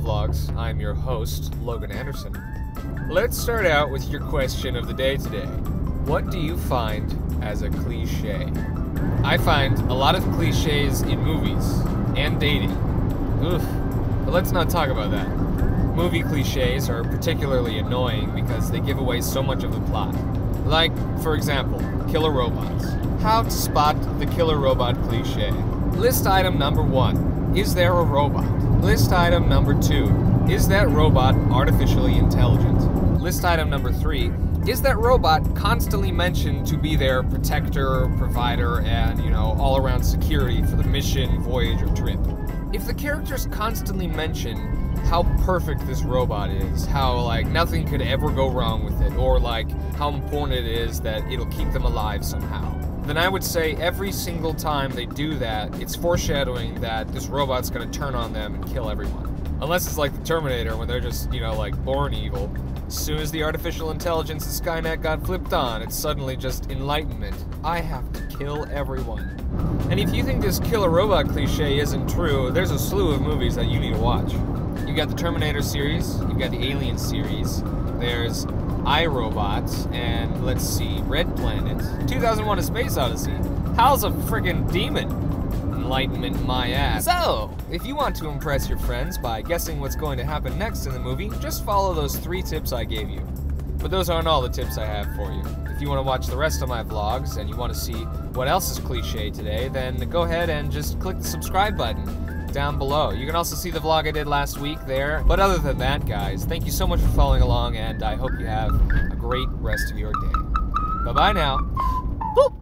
Vlogs. I'm your host, Logan Anderson. Let's start out with your question of the day today. What do you find as a cliche? I find a lot of cliches in movies and dating. Oof. But let's not talk about that. Movie cliches are particularly annoying because they give away so much of the plot. Like, for example, killer robots. How to spot the killer robot cliche. List item number one Is there a robot? List item number two Is that robot artificially intelligent? List item number three Is that robot constantly mentioned to be their protector, provider, and, you know, all around security for the mission, voyage, or trip? If the characters constantly mention how perfect this robot is, how like nothing could ever go wrong with it, or like how important it is that it'll keep them alive somehow. Then I would say every single time they do that, it's foreshadowing that this robot's gonna turn on them and kill everyone. Unless it's like the Terminator when they're just, you know, like born evil. As soon as the artificial intelligence of Skynet got flipped on, it's suddenly just enlightenment. I have to kill everyone. And if you think this killer robot cliche isn't true, there's a slew of movies that you need to watch. You got the Terminator series, you got the Alien series, there's iRobot, and let's see, Red Planet, 2001 A Space Odyssey. Hal's a friggin' demon. Enlightenment my ass. So, if you want to impress your friends by guessing what's going to happen next in the movie, just follow those three tips I gave you. But those aren't all the tips I have for you. If you want to watch the rest of my vlogs and you want to see what else is cliche today, then go ahead and just click the subscribe button down below. You can also see the vlog I did last week there. But other than that, guys, thank you so much for following along, and I hope you have a great rest of your day. Bye-bye now. Boop.